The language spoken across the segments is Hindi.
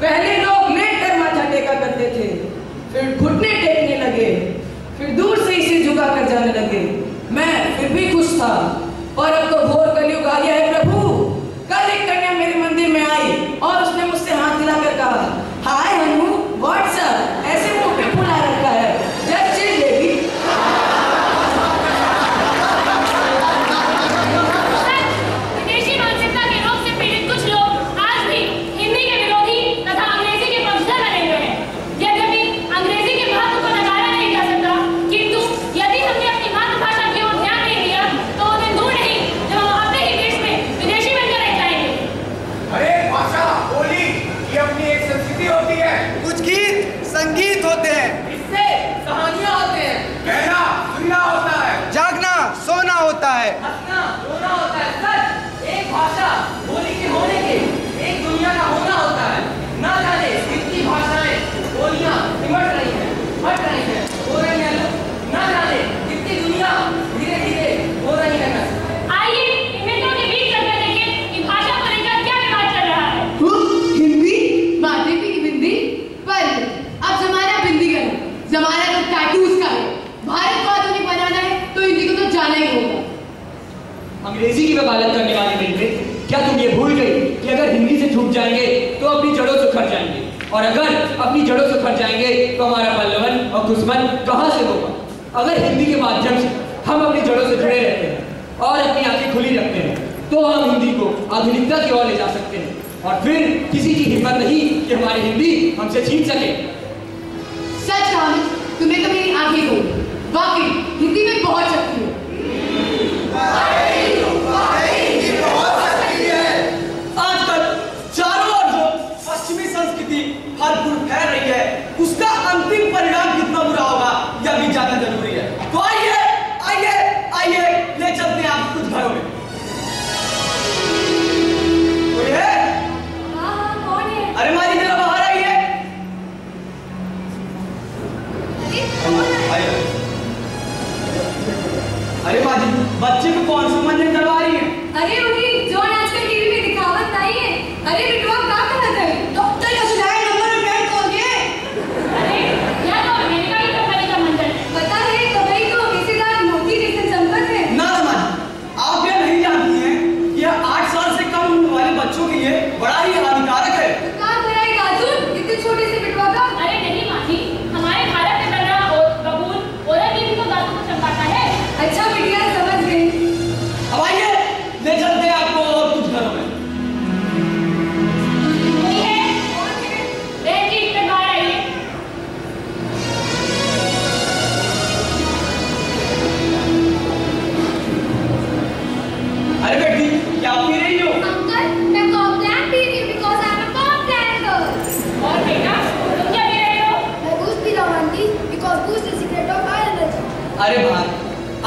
पहले लोग नेट कर माथा टेका करते थे, फिर घुटने टेकने लगे, फिर दूर से इसे झुका कर जाने लगे। मैं फिर भी खुश था। और अगर अपनी जड़ों से फट जाएँगे तो हमारा पल्लवन और दुश्मन कहाँ से होगा? अगर हिंदी के माध्यम से हम अपनी जड़ों से जुड़े रहते हैं और अपनी आँखें खुली रखते हैं तो हम हिंदी को आधुनिकता की ओर ले जा सकते हैं। और फिर किसी की हिम्मत नहीं कि हमारी हिंदी हमसे छीन सके। सच कहा तुम्हें तो मेरी आँखें खोली। वाकई, हिंदी में बहुत शक्ति है। अरे भाई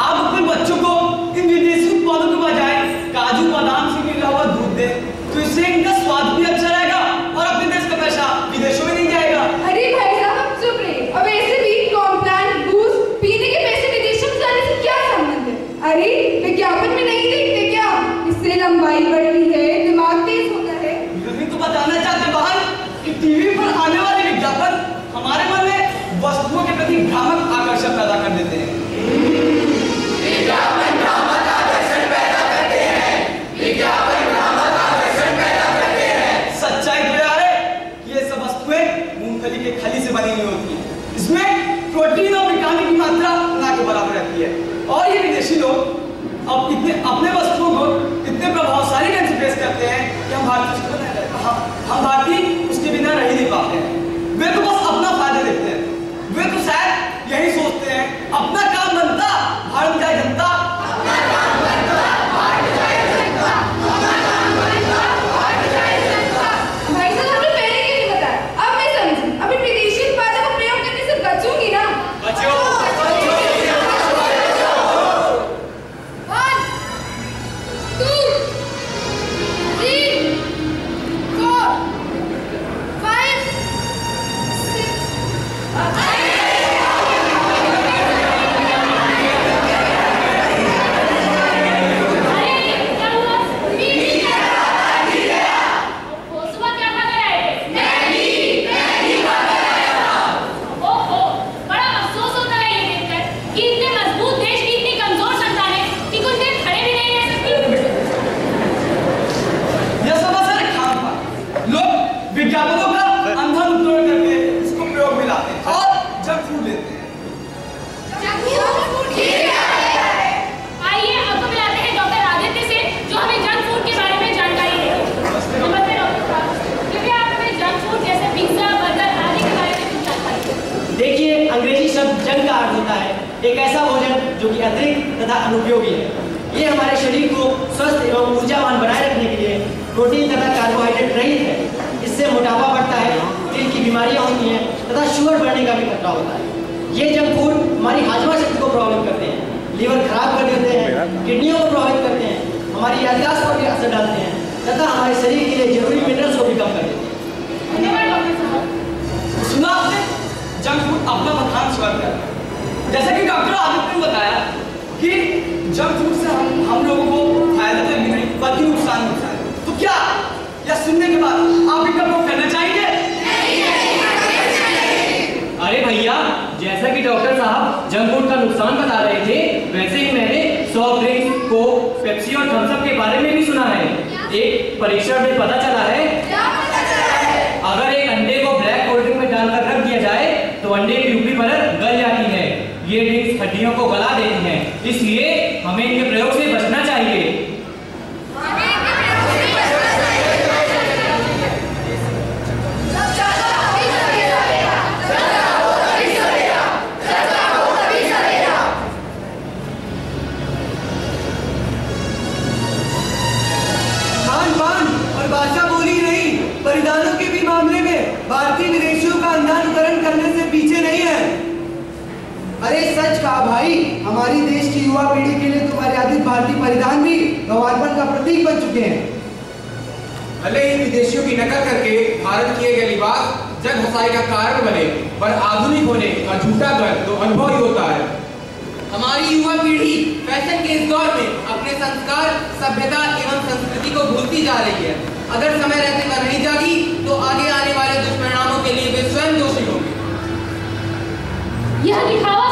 आप अपने बच्चों को इन विदेशी उत्पादों के बजाय काजू बादाम से मिला हुआ दूध दें। तो इससे इनका स्वाद भी अच्छा रहेगा और अपने देश का पैसा विदेशों में नहीं जाएगा। अरे भाई साहब चुप रहिए। अब ऐसे भी कॉम्प्लान घूस पीने के पैसे विदेशों में जाने से क्या संबंध है? अरे विज्ञापन में नहीं देखते क्या? इससे लंबाई बढ़ती है दिमाग तेज होता है। तो बताना चाहते बाहर की टीवी पर आने वाले विज्ञापन हमारे मन में वस्तुओं के प्रति भ्रामक आकर्षण पैदा कर देते हैं। और इतने अपने वस्तुओं को इतने प्रभावशाली ढंग से पेश करते हैं कि हम भारतीय हम भारत एक ऐसा भोजन जो कि अतिरिक्त तथा अनुपयोगी है। ये हमारे शरीर को स्वस्थ एवं ऊर्जावान बनाए रखने के लिए प्रोटीन तथा कार्बोहाइड्रेट रहित है। इससे मोटापा बढ़ता है, दिल की बीमारियाँ होती हैं तथा शुगर बढ़ने का भी खतरा होता है। ये जंक फ़ूड हमारी हाजमा शक्ति को प्रभावित करते हैं। लीवर खराब कर देते हैं, किडनियों को प्रभावित करते हैं, हमारी याददाश्त पर भी असर डालते हैं, तथा हमारे शरीर के लिए ज़रूरी मिनरल्स को भी कम कर देते हैं। सुना आपने? जंक फ़ूड अपना बखान स्वर्ग है। जैसा कि डॉक्टर आदित्य ने बताया कि जंक फ़ूड से हम हम लोगों को फ़ायदा तो नहीं बल्कि नुकसान होता है तो क्या? यह सुनने के बाद आप इनका प्रयोग करना चाहेंगे? अरे भैया जैसा कि डॉक्टर साहब जंक फ़ूड का नुकसान बता रहे थे, वैसे ही मैंने सॉफ्ट ड्रिंक्स को पेप्सी और थम्सअप के बारे में भी सुना है। एक परीक्षण में पता चला है, अगर एक अंडे को ब्लैक कोल्ड ड्रिंक में डालकर रख दिया जाए तो अंडे की ऊपरी परत गल जाती है। ये ड्रिंक्स हड्डियों को गला देती है। इसलिए हमें इनके प्रयोग अरे सच कहा भाई हमारी देश की युवा पीढ़ी के लिए तो मर्यादित भारतीय परिधान भी गवारपन का प्रतीक बन चुके हैं। भले ही विदेशियों की नकल करके भारत किए गए लिबास जग हसाई का कारण बने पर आधुनिक होने का झूठा गर्व तो अनुभव ही होता है। हमारी युवा पीढ़ी फ़ैशन के इस दौर में अपने संस्कार सभ्यता एवं संस्कृति को भूलती जा रही है। अगर समय रहते वह नहीं जागी तो आगे आने वाले दुष्परिणामों के लिए वे स्वयं दोषी होंगे। यह दिखावा